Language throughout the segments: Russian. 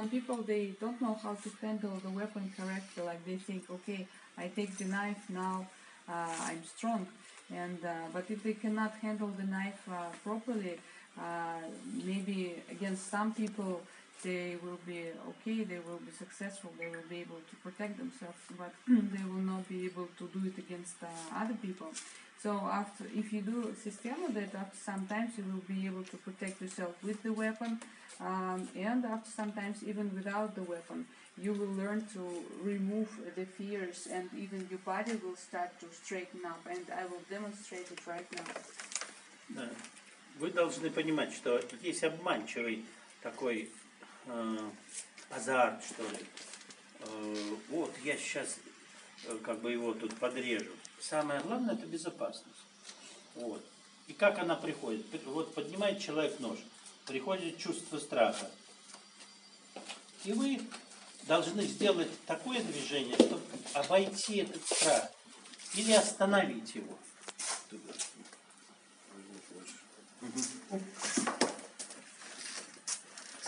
some people they don't know how to handle the weapon correctly. Like they think, okay, I take the knife now, uh, I'm strong, and uh, but if they cannot handle the knife uh, properly, uh, maybe against some people they will be okay, they will be successful, they will be able to protect themselves, but they will not be able to do it against uh, other people. So after, if you do system that, after sometimes you will be able to protect yourself with the weapon, um, and after sometimes even without the weapon, you will learn to remove the fears, and even your body will start to straighten up. And I will demonstrate it right now. Да. Вы должны понимать, что есть обманчивый такой э, азарт, что ли. Э, вот я сейчас э, как бы его тут подрежу. Самое главное это безопасность. Вот. И как она приходит? Вот поднимает человек нож, приходит чувство страха. И вы должны сделать такое движение, чтобы обойти этот страх или остановить его.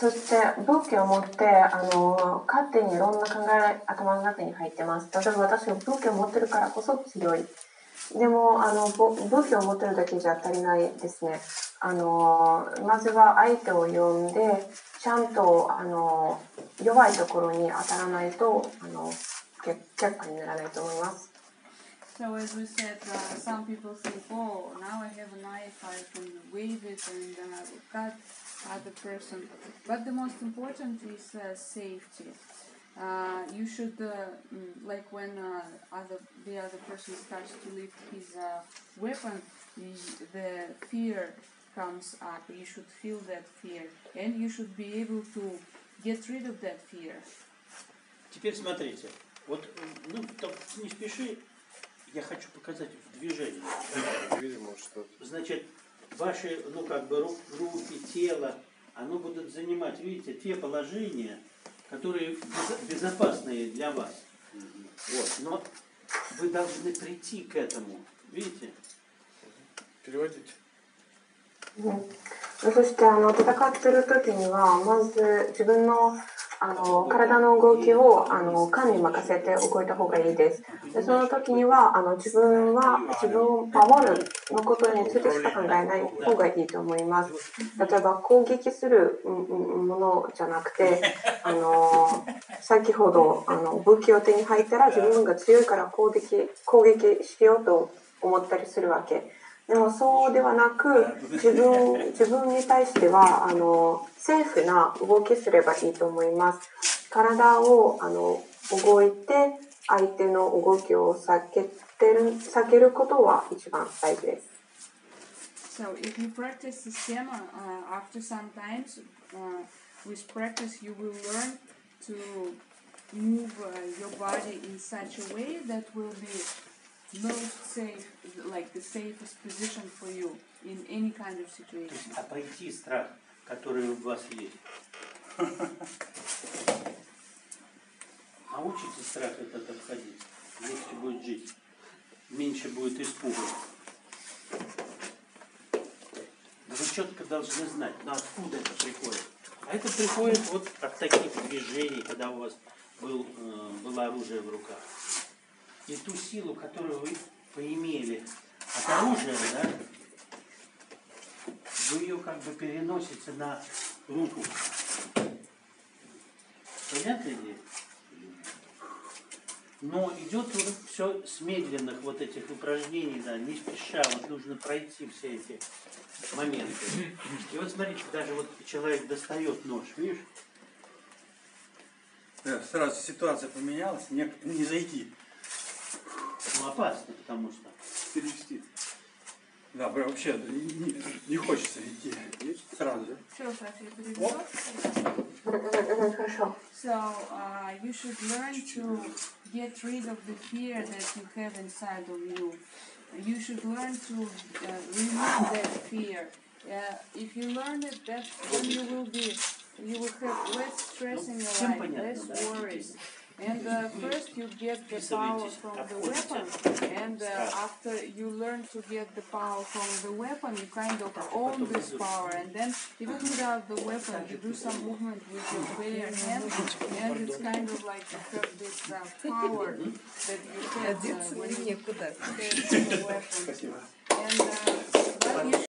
そして武器を持ってあの勝手にいろんな考え頭の中に入ってます。例えば私は武器を持ってるからこそ強い。でもあの武器を持ってるだけじゃ足りないですね。あのまずは相手を呼んでちゃんとあの弱いところに当たらないとあの結結果にならないと思います。So as we said, uh, some people think, oh, now I have a knife, I can wave it and then I will cut. other person. But the most important is uh, safety. Uh, you should, uh, mm, like when uh, other the other person starts to lift his uh, weapon, y- the fear comes up. You should feel that fear, and you should be able to get rid of that fear. Теперь смотрите, вот, ну, так не спеши, я хочу показать в движении. Видимо, что Значит, ваши, ну, как бы, ру- руки, тело, оно будут занимать, видите, те положения, которые безо- безопасные для вас. Вот, но вы должны прийти к этому, видите? переводить. そしてあの戦ってる時にはまず自分の あの体の動きをあの勘に任せて動いた方がいいです。でその時にはあの自分は自分を守るのことについてしか考えない方がいいと思います。例えば攻撃するものじゃなくてあの先ほどあの武器を手に入ったら自分が強いから攻撃攻撃しようと思ったりするわけ。でもそうではなく自分自分に対してはあのセーフな動きすればいいと思います体をあの動いて相手の動きを避けてる避けることは一番大事です So if you practice system, uh, after some times, uh, with practice, you will learn to move uh, your body in such a way that will be most safe, like the safest position for you in any kind of То situation. есть обойти страх, который у вас есть. Научите страх этот обходить. Легче будет жить. Меньше будет испуга. Но Вы четко должны знать, ну откуда это приходит. А это приходит вот от таких движений, когда у вас был, э, было оружие в руках. И ту силу, которую вы поимели от оружия, да, вы ее как бы переносите на руку. Понятно идея? Но идет все с медленных вот этих упражнений, да, не спеша, вот нужно пройти все эти моменты. И вот смотрите, даже вот человек достает нож, видишь? Да, сразу ситуация поменялась, не, не зайти. Ну, опасно, потому что. Перевести. Да, прям вообще не, не- хочется идти. Сразу, да? Все, Саша, я перевела. хорошо So uh, you should learn to get rid of the fear that you have inside of you. You should learn to uh, remove that fear. Uh, if you learn it, that then you will be, you will have less stress in your life, less worries. And uh, first you get the power from the weapon, and uh, after you learn to get the power from the weapon, you kind of own this power, and then even without the weapon, you do some movement with your bare hands, and it's kind of like you have this uh, power that you have uh, when you have the weapon. And, uh,